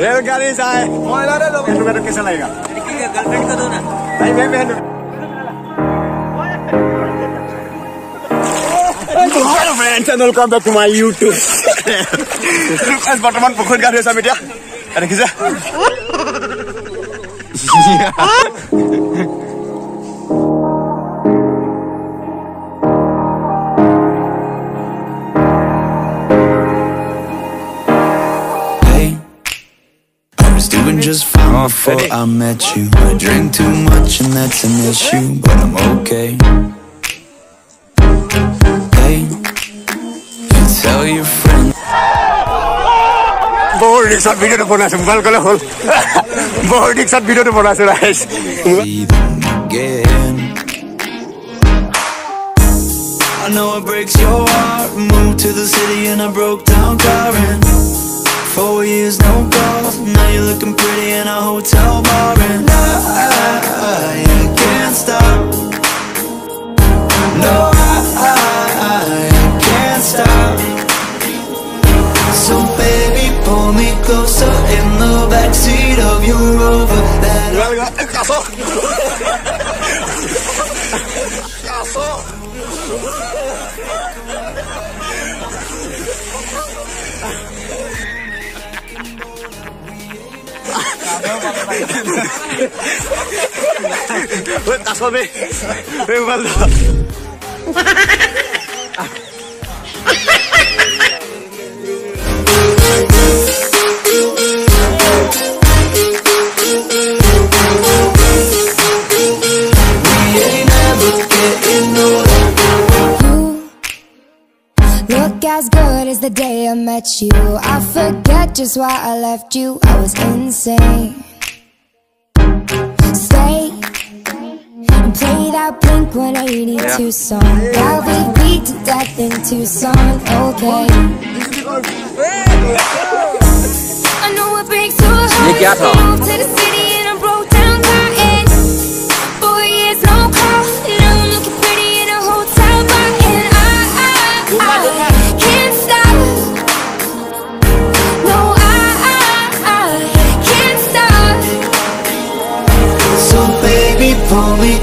रेलगाड़ी से आए पहनूंगा तो कैसा लगेगा गर्लफ्रेंड का दो ना नहीं मैं पहनूंगा Hello friends and welcome back to my YouTube. Lukas বৰ্তমান পুখুৰীত গা ধুই আছো আমি এতিয়া দেখিছে just fine before I met you. I drink too much and that's an issue, but I'm okay. Hey, you tell your friends. বহুত ৰিক্সাত ভিডিঅ'টো বনাইছো মোবাইল ক'লে হ'ল বহুত ৰিক্সাত ভিডিঅ'টো বনাইছো ৰাইজ see them again. I know it breaks your heart. Moved to the city in a broke down car and four years no calls. Now you're looking pretty in a hotel bar and I, I, I can't stop. No, I, I, I can't stop. So baby, pull me closer in the backseat of your Rover. That কাছ Vale, vale. met you. I forget just why I left you. I was insane. Stay and play that Blink 182 song. I'll be beat to death in Tucson. Okay. I know it breaks your heart.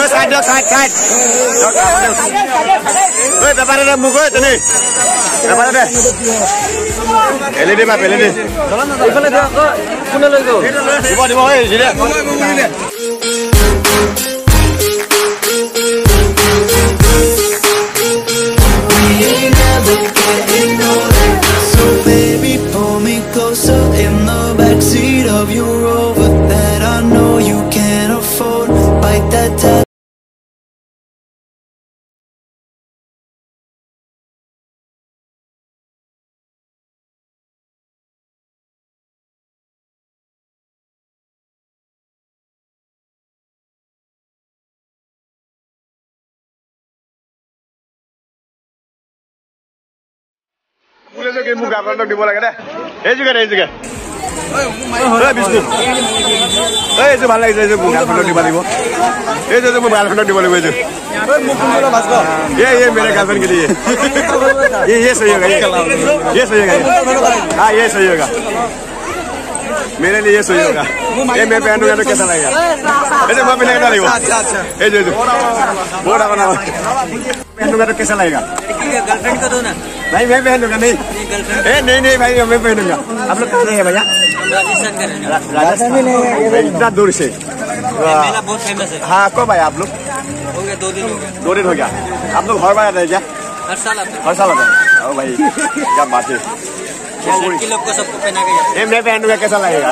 এতিয়া বৰ্তমান আমি এয়া মেলাচা ঘূৰি ফুৰিছো ঐ side দিয়ক side side ঐ বেপাৰী দে মোক ঐ তেনে বেপাৰী দে এলি দি বাপ এলি দি এইফালে দিয়ক আকৌ কোনে লৈ গ'ল দিব দিব ঐ দি দে We ain't never getting older. So baby, pull me closer in the backseat of your Rover that I know you can't afford. Bite that tattoo. বোলে যে কি মোক আপোনালোক দিব লাগে দে এই যোগে এই যোগে ঐ বিষ্ণু ঐ এইযোৰ ভাল লাগিছে এইযোৰ মোক গাৰ্লফ্ৰেণ্ডক দিব লাগিব এইযোৰ মোৰ গাৰ্লফ্ৰেণ্ডক দিব লাগিব এইযোৰ ये ये मेरे गर्लफ्रेंड के लिए ये ये सही होगा ये ये सही होगा ये। हाँ ये सही होगा मेरे लिए ये सही होगा ये मैं पहनूंगा तो कैसा लगेगा ऐसे मैं पहनेगा नहीं ये जो जो वो डालो ना पहनूंगा तो कैसा लगेगा गर्लफ्रेंड का दो ना। नहीं मैं पहनूँगा नहीं। ए नहीं नहीं भाई मैं पहनूँगा आप लोग कहाँ हैं भैया? राजस्थान रा- इतना दूर से। मेला बहुत फ़ेमस है। हाँ कब आए आप लोग? हो गया दो दिन हो गया। दो दिन हो गया। आप लोग हर बार आते हैं क्या? हर साल आते हैं। हर साल आते हैं। ओ भाई क्या बात है। लड़की लोग को सबको पहना के मैं पहनूँगा कैसा लगेगा?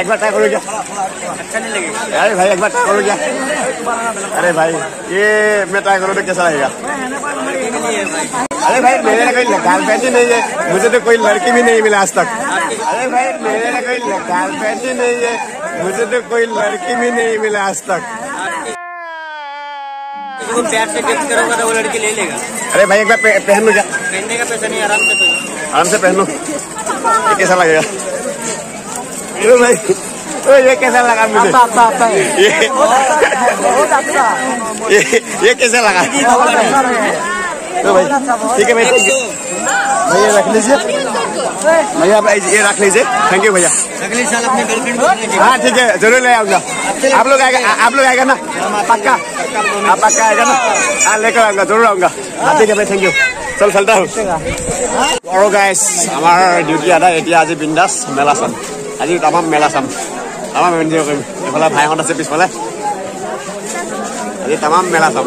एक बार ट्राई करो क्या? अच्छा नहीं लगेगा। अरे भाई एक बार ट्राई करो क्या? अरे भाई ये मैं ट्राई करूँ तो कैसा लगेगा? अरे भाई मेरे लिए कोई गर्लफ्रेंड ही नहीं है। मुझे तो कोई लड़की भी नहीं मिला आज तक। अरे भाई मेरे लिए कोई गर्लफ्रेंड ही नहीं है। मुझे तो कोई लड़की भी नहीं मिला आज तक। प्यार से करोगे तो वो लड़की ले लेगा। अरे भाई एक बार पहन लो क्या पहनने का पैसा नहीं आराम से पहनो। आराम से पहन। लो ये कैसा लगेगा? ये भाई ये कैसा लगा मुझे? ये ये ये कैसा लगा। तो भाई ठीक है भाई भैया रख लीजिए भैया भाई ये रख लीजिए थैंक यू भैया अगले साल अपने गर्लफ्रेंड को लेके हाँ ठीक है जरूर ले आऊंगा आप लोग आएगा आप लोग आएगा ना पक्का आप पक्का आएगा ना हाँ लेकर आऊंगा जरूर आऊंगा हाँ ठीक है भाई थैंक यू চল চলতা আৰু গাইজ আমাৰ ডিউটি আদায় এতিয়া আজি বিন্দাস মেলা চাম আজি তামাম মেলা চাম তামাম এনজয় কৰিম এইফালে ভাইহঁত আছে পিছফালে তামাম মেলা চাম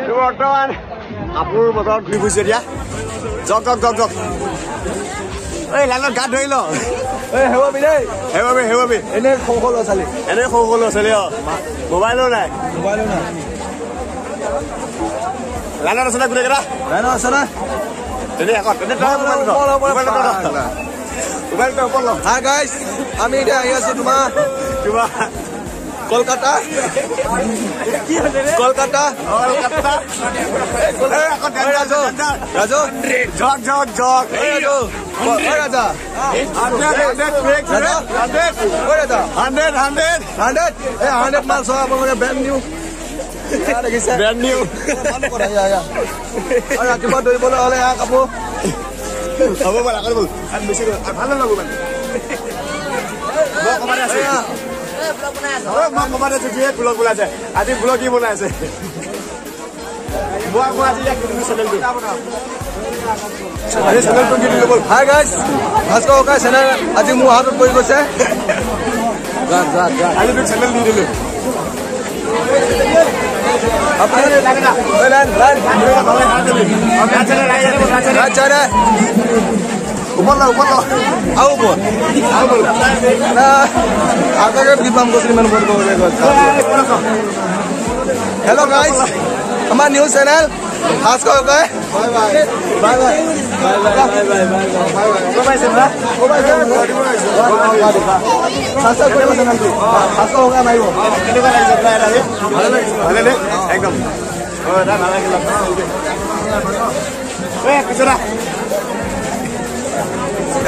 এইটো বৰ্তমান কাপোৰ বতৰত ঘূৰি ফুৰিছে এতিয়া জক জক জক জক এই লাইনত গাত ধৰি ল হেৱাবি দেই। হেৱাবি হেৱাবি। এনে সৰু সৰু ল'ৰা ছোৱালী। এনে সৰু সৰু ল'ৰা ছোৱালী অ। মোবাইলো নাই। মোবাইলো নাই। লাইনত আছে নে গোটেইকেইটা নাই ন আছে না? তেনে আকৌ তেনে তই মোবাইলটো ওপৰ, ওপৰ, মোবাইলটো ওপৰ। তই মোবাইলটো ওপৰ ল। হাই গাইজ আমি এতিয়া আহি আছো তোমাৰ। কিবা Kolkata? Kolkata. Raju Raju Raja hundred hundred hundred এই হাণ্ড্ৰেড মাল চোৱা ব্ৰেণ্ড নিউ ব্ৰেণ্ড নিউ ৰাতিপুৱা দৌৰিবলৈ হ'লে এয়া কাপোৰ হ'ব আৰু ভাল নালাগো মানে মই আছো আছো যিহে ব্লগ বনাইছে আজি ব্লগ কি বনাইছে। মই আজি ইয়াক কিনিলো চেনেলটো আজি চেনেলটো কিনিলো ব'ল হাই গাইজ ভাস্কৰ ককাই চেনেল আজি মোৰ হাতত পৰি গৈছে। যাক যাক যাক। আজি তোক চেনেল দি দিলো। আপুনি ঐ, লাইন লাইন ৰাইট চাইডে ওপৰ ল ওপৰ ল আৰু ওপৰত আৰু ব'ল না, আগতে কি পাম কৈছিল ইমান বন্ধ কৰি হেল্ল' গাইজ আমাৰ নিউজ চেনেল ভাস্কৰ ককাই bye bye bye bye subscribe কৰিব চেনেলটো ভাস্কৰ ককাই মাৰিব কেনেকুৱা লাগিছে প্ৰায় আজি ভালে লাগিছে ভালে নে একদম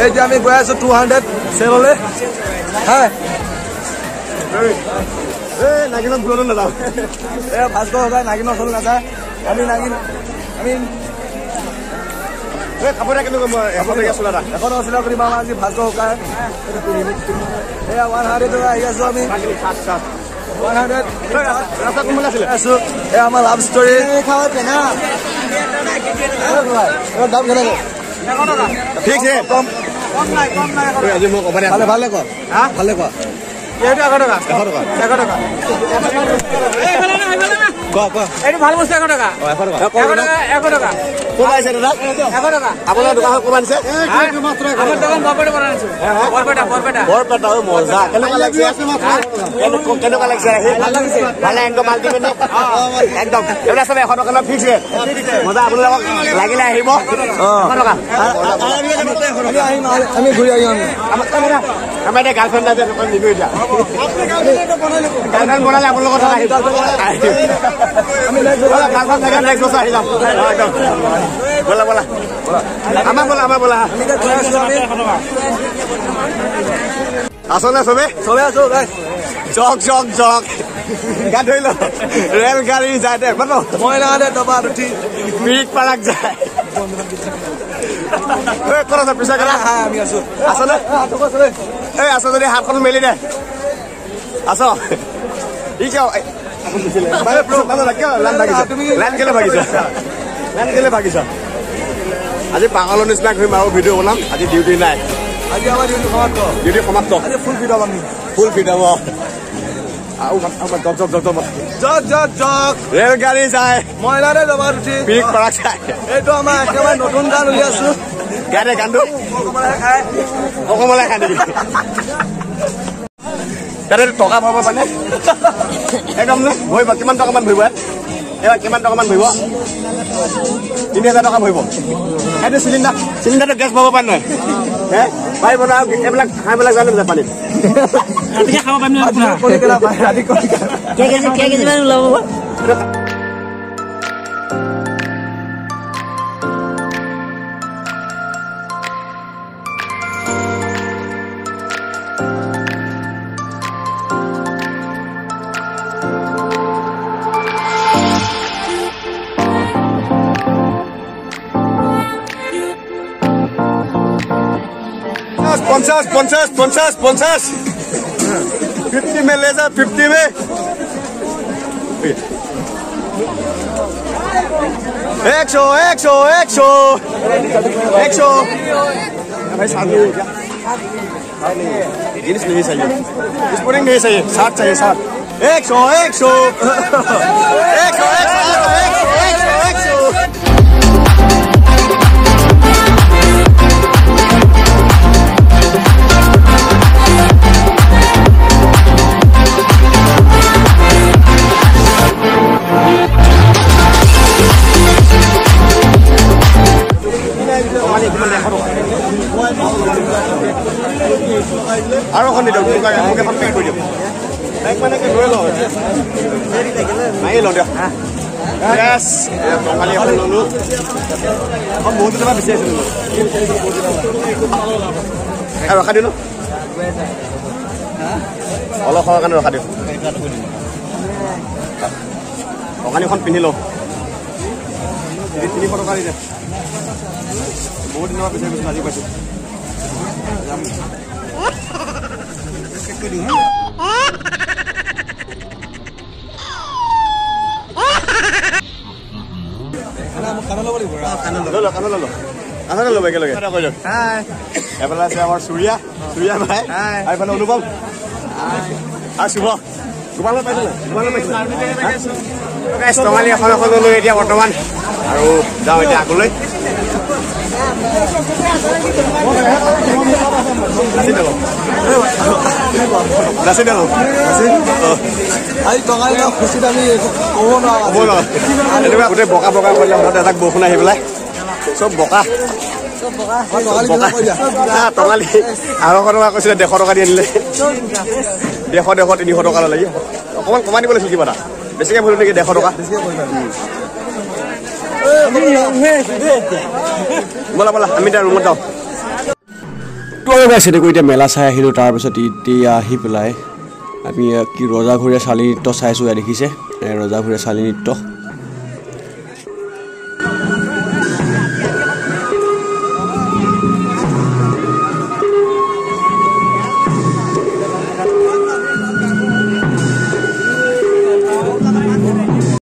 এতিয়া আমি গৈ আছো টু হাণ্ড্ৰেড চেললৈ হয় এই, এই নাগিনত নাযাওঁ এই ভাস্কৰ ককাই নাগিনৰ ওচৰলৈ নাযায় আমি নাগিন আমি এই কাপোৰ এটা কেনেকুৱা মই এশ টকীয়া চোলা এটা এখন অচিলা কৰিব আমাৰ আজি ভাস্কৰ ককাই এয়া ওৱান হাণ্ড্ৰেড আহি আছো আমি চাট চাট ওৱান হাণ্ড্ৰেড ৰাস্তা কোনফালে আছিলে আছো এই আমাৰ লাভ ষ্টৰী দাম কেনেকৈ ঠিক আছে কম ঐ, আজি মই ক'বানে ভালে ভালে কোৱা? ভালে কোৱা? এইটো এশ টকা। এশ টকা। এশ টকা। কোৱা কোৱা এইটো ভাল বস্তু এশ টকা অ, এশ টকা এশ টকা এশ টকা ক'ত আহিছে দাদা এশ টকা আপোনাৰ দোকানত ক'ত আনিছে আমাৰ দোকান বৰপেটা বানাইছো বৰপেটা বৰপেটা বৰপেটা ঐ মজা কেনেকুৱা লাগিছে কেনেকুৱা- কেনেকুৱা লাগিছে আহি ভালে একদম আল্টিমেট একদম এইবিলাক চব এশ টকা ফিক্স ৰেট মজা আপোনালোকক লাগিলে আহিব এশ টকা আমি আহিম আমি ঘূৰি আহিম আমি আমাৰ আমাৰ এতিয়া গাৰ্লফ্ৰেণ্ড আছে এতিয়া গাৰ্লফ্ৰেণ্ড বনালে আপোনালোকৰ নেক্সট বছৰ আহি যাম। একদম ব'লা ব'লা। আমাৰ ব'লা আমাৰ ব'লা। আছনে চবে? চবে আছো। জক জক জক। গা ধৰি ল। ৰেল গাড়ী যায় দে মাতো মই নাহাতে দবাত উঠি। পিক পাৰাক যায়। ঐ, ক'ত আছে? পিছা কেলা হাই আমি আছো। আছনে এই আছ যদি হাতখন মেলি দে। আছ। ই কিয় লাইন কেলে ভাগিছ লাইন কেলে ভাগিছ আজি পাগলৰ নিচিনা ঘূৰিম আৰু ভিডিঅ' বনাম। আজি ডিউটি নাই। আজি আমাৰ ডিউটি সমাপ্ত। ডিউটি সমাপ্ত। আজি ফুল ফিট আমি। ফুল ফিট হ'ব আৰু মাত- আৰু মাত- জক জক জক জক মাত। জক জক জক ৰেল গাড়ী যায় মহিলাৰে দবাত উঠি পিক পাৰাক যায়। এইটো আমাৰ একেবাৰে নতুন গান উলিয়াইছো। গাড়ী গানটো অকমান খাই। অসমলৈ খাই নেকি তাতে টকা ভৰাব পানে একদম ভৰিব কিমান টকামান ভৰিব এইবাৰ কিমান টকামান ভৰিব তিনি হাজাৰ টকা ভৰিব সেইটো চিলিণ্ডাৰ চিলিণ্ডাৰটো গেছ ভৰাব পাৰে নহয় হে পাৰিব না এইবিলাক খাইবিলাক জানো যে পানীত ৰাতিকে খাব পাৰিম নহয় আপোনাৰ কলিকতা পায় ৰাতি কলিকতা কেই কেজি কেই কেজি মান ওলাব पंचास पंचास पंचास फिफ्टी में ले जा फिफ्टी में. एक सौ एक सौ एक सौ एक सौ जीन्स नहीं चाहिए। स्पोर्टिंग नहीं चाहिए। साठ चाहिए साठ एक सौ एक सौ एक सौ আৰু ৰখা দিলোঁ। অলপ সময়ৰ কাৰণে ৰখা দিওঁ। বঙালীখন পিন্ধি লওঁ। তিনিশ টকা দি দে। বহুত দিনৰ বিচাৰি গৈছিলোঁ আজি পাইছোঁ। খানা ল'ব লাগিব লৈ ল কাণত ল'লো কাণতে ল'ব একেলগে। এফালে আছে আমাৰ চুৰিয়া চুৰিয়া ভাই। আৰু এইফালে অনুপম। আৰু শুভ। তোমালৈ পাইছে নাই তোমালৈ পাইছে। টঙালী এখন এখন ল'লো এতিয়া বৰ্তমান। আৰু যাওঁ এতিয়া আগলৈ। নাচি দিলোঁ আজি টঙালি খুচিত আমি ক'ব নোৱাৰো। নহয় এনেকুৱা গোটেই বকা বকা কৰিলে হঠাৎ এজাক বৰষুণ আহি পেলাই। চব বকা। আঢ়ৈশ টকা কৈছিলে ডেৰশ টকা দি আনিলে ডেৰশ ডেৰশ তিনিশ টকা ল'লে অকণমান কমাই দিব লাগিছিল কিবা এটা বেছিকৈ ভৰিলো নেকি ডেৰশ টকা ব'লা ব'লা আমি এতিয়া ৰুমত যাওঁ দেখো এতিয়া মেলা চাই আহিলোঁ তাৰপিছত এতিয়া আহি পেলাই আমি কি ৰজাঘৰীয়া চালি নৃত্য চাইছোঁ ইয়াত দেখিছে ৰজাঘৰীয়া চালি নৃত্য